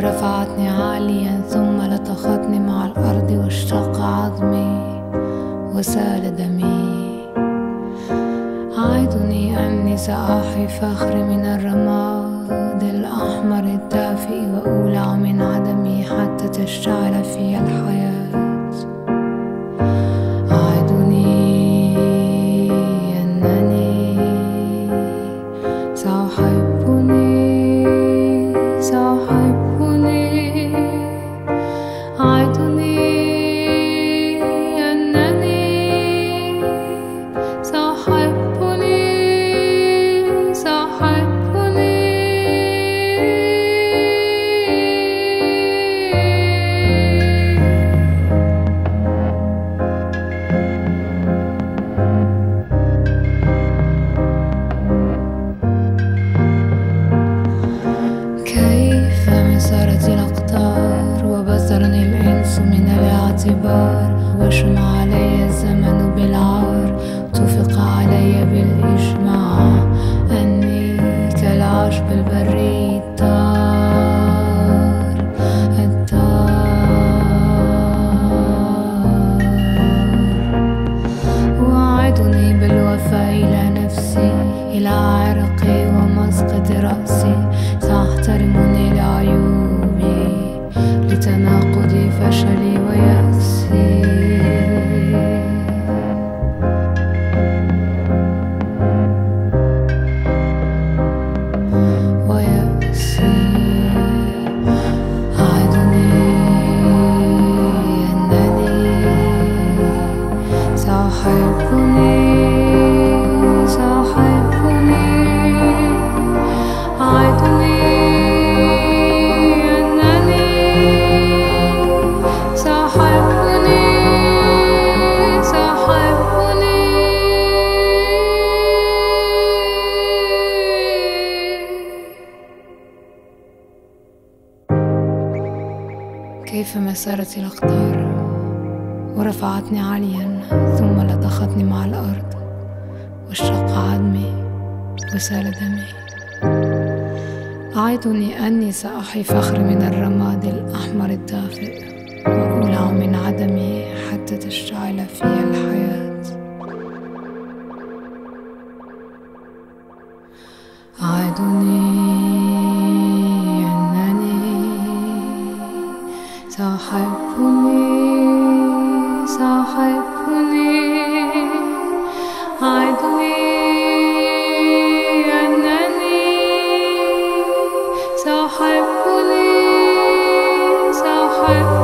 ورفعتني عاليا ثم لطختني مع الأرض واشتق عظمي وسال دمي. عايدني أني سأحي فخر من الرماد الأحمر الدافئ وأولع من عدمي حتى تشتعل في الحياة. الاعتبار وشمع علي الزمن بالعار. توفق كيف ما سارت الأقدار ورفعتني عاليا ثم لطختني مع الأرض واشتق عدمي وسال دمي. أعدني أني سأحي فخر من الرماد الأحمر الدافئ وأولع من عدمي حتى تشتعل في الحياة. سأحبني سأحبني أعدني أنني سأحبني سأحبني